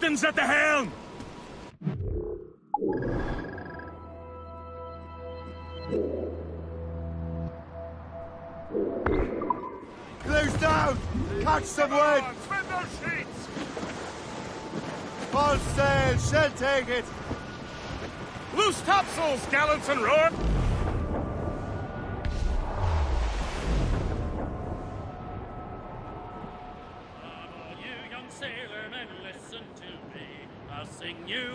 captain's at the helm! Close down! Catch some wind! Spin those sheets! Full sail! Shall take it! Loose topsails, gallants and roar!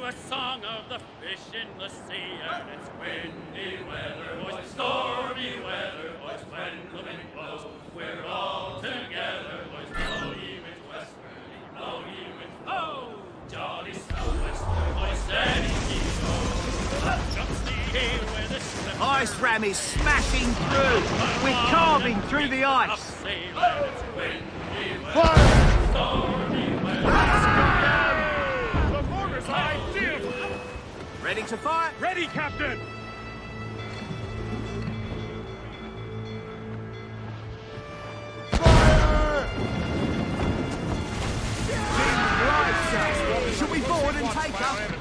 A song of the fish in the sea. And it's windy weather, boys, stormy weather, boys, when the wind blows. We're all together, boys, blow ye with westerly, blow ye with oh, jolly southwester, boys, steady ye go. Up jumps the heel where the slip Ice ram is smashing through. We're carving through the up ice. sail, it's windy weather, stormy weather. Ready to fire? Ready, Captain! Fire! Sir. Shall we board and take up?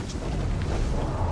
ああ。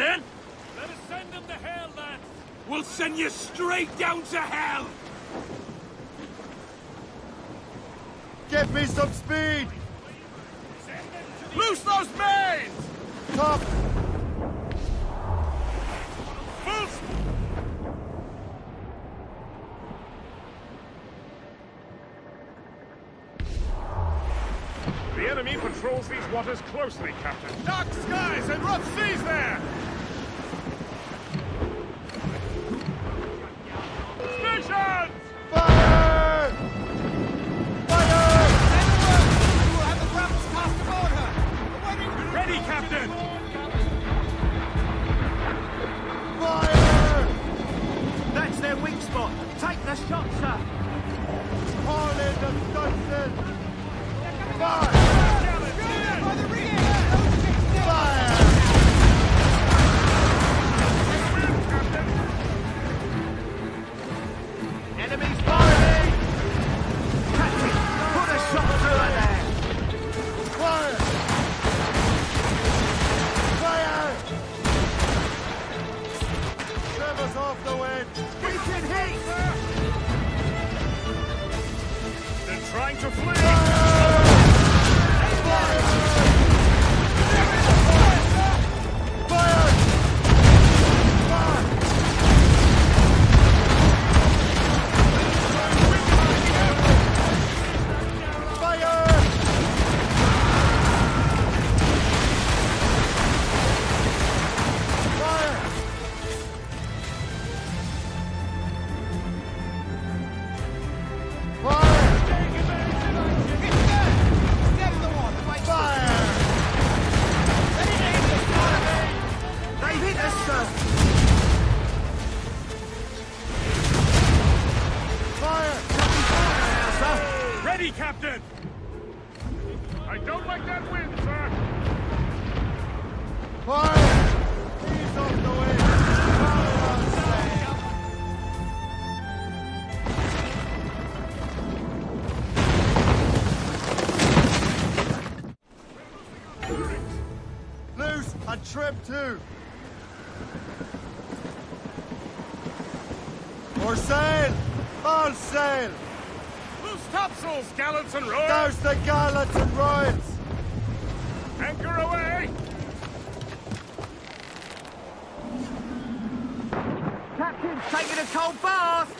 then? Let us send them to hell, lads! We'll send you straight down to hell! Get me some speed! Loose those mains! Top! The enemy patrols these waters closely, Captain. Dark skies and rough seas there! shrimp too. For sail! All sail! Loose topsails, gallants and royals! There's the gallants and royals! Anchor away! Captain's taking a cold bath!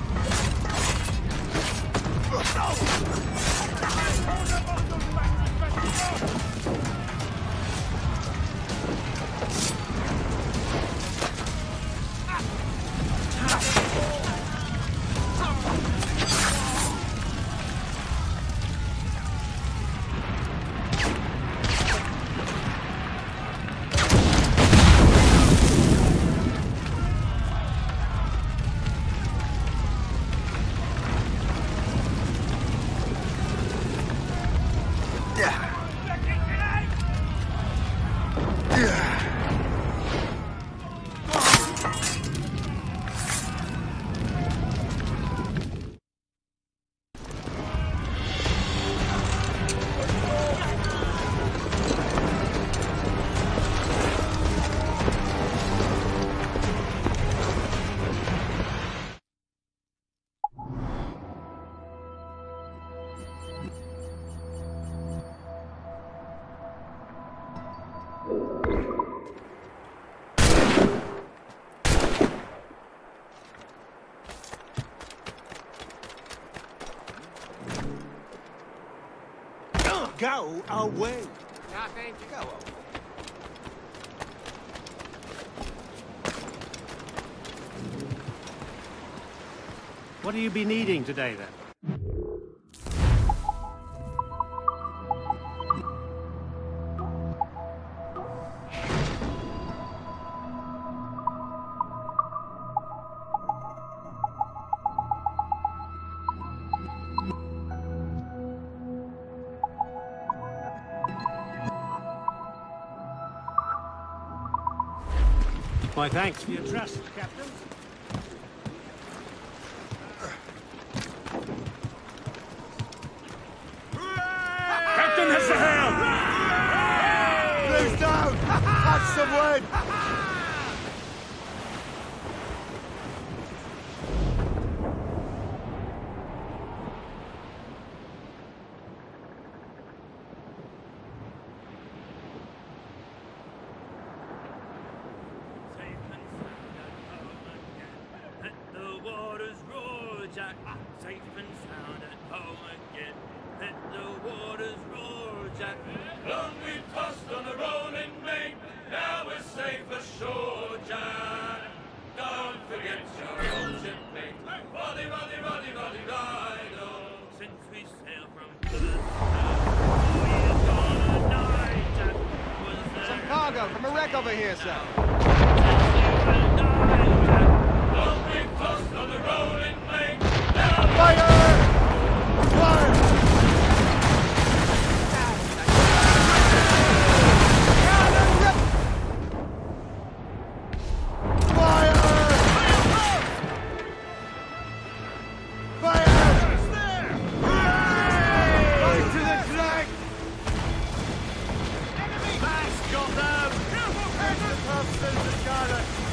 Go away. Nothing to go over. What will you be needing today, then? My thanks for your trust, Captain. Captain has the helm! Blues down! Catch some wind! Safe and sound at home again. Let the waters Jack. Safe and sound at home again. Let the waters roar, Jack. Long we've tossed on the rolling main. Now we're safe ashore, Jack. Don't forget your old shipmate. Roddy, roddy, roddy, roddy, rido. Since we sailed from Plymouth, we've gone a night, Jack. Was there Some cargo from a wreck over here, sir. Senden tavsiye zikâret.